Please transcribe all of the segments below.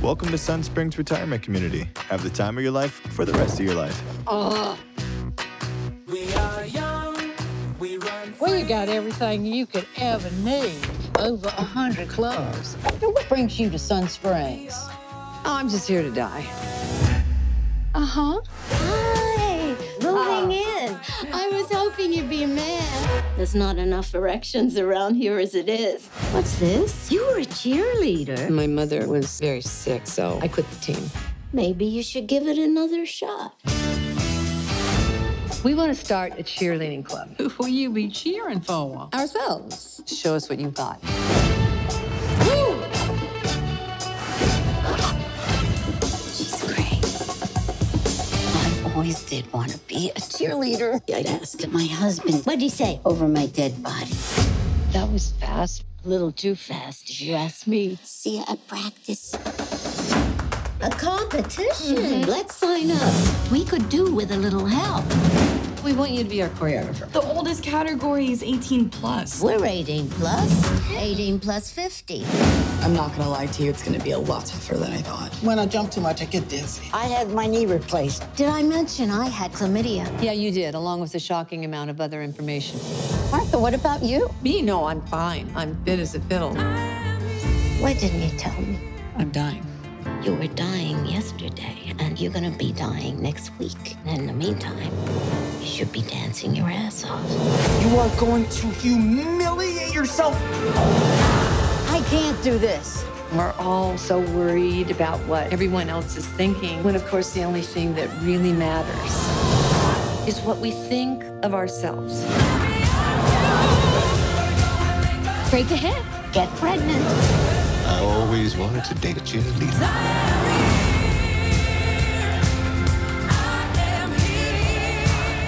Welcome to Sun Springs Retirement Community. Have the time of your life for the rest of your life. We got everything you could ever need. Over a hundred clubs. Now, what brings you to Sun Springs? Oh, I'm just here to die. Uh huh. Hi, moving in. I was hoping you'd be a man. There's not enough erections around here as it is. What's this? You were a cheerleader. My mother was very sick, so I quit the team. Maybe you should give it another shot. We want to start a cheerleading club. Who will you be cheering for? Ourselves. Show us what you've got. Always did want to be a cheerleader. I'd ask my husband, what'd he say over my dead body? That was fast. A little too fast, if you ask me. See you at practice. A competition. Mm-hmm. Let's sign up. We could do with a little help. We want you to be our choreographer. The oldest category is 18 plus. We're 18 plus. 18 plus 50. I'm not gonna lie to you, it's gonna be a lot tougher than I thought. When I jump too much, I get dizzy. I had my knee replaced. Did I mention I had chlamydia? Yeah, you did, along with a shocking amount of other information. Martha, what about you? Me? No, I'm fine. I'm fit as a fiddle. Why didn't you tell me? I'm dying. You were dying yesterday, and you're gonna be dying next week. And in the meantime, you should be dancing your ass off. You are going to humiliate yourself. I can't do this. We're all so worried about what everyone else is thinking, when of course the only thing that really matters is what we think of ourselves. Break a hip, Get pregnant. I always wanted to date a cheerleader.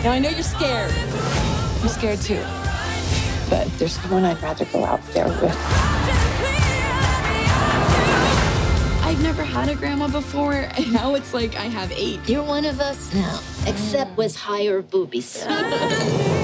Now I know you're scared. I'm scared too. But there's someone I'd rather go out there with. I've never had a grandma before, and now it's like I have eight. You're one of us now, except with higher boobies.